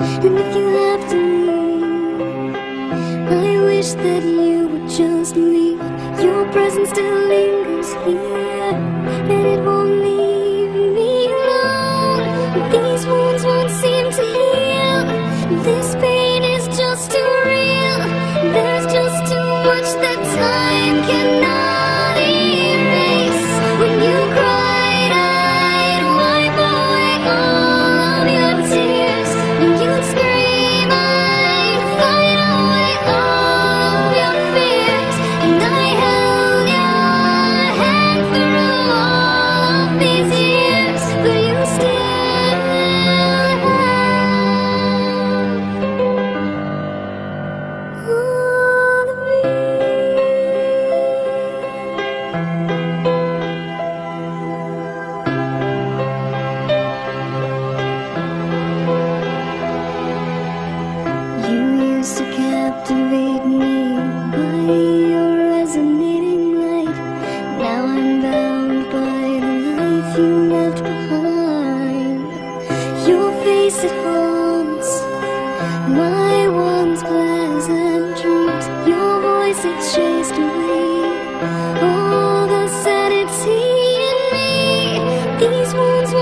And if you have to leave I wish that you would just leave. Your presence still lingers here And it won't leave me alone. These wounds won't seem to heal. This used to captivate me once pleasant dreams. Your voice it chased away all the sanity in me. These wounds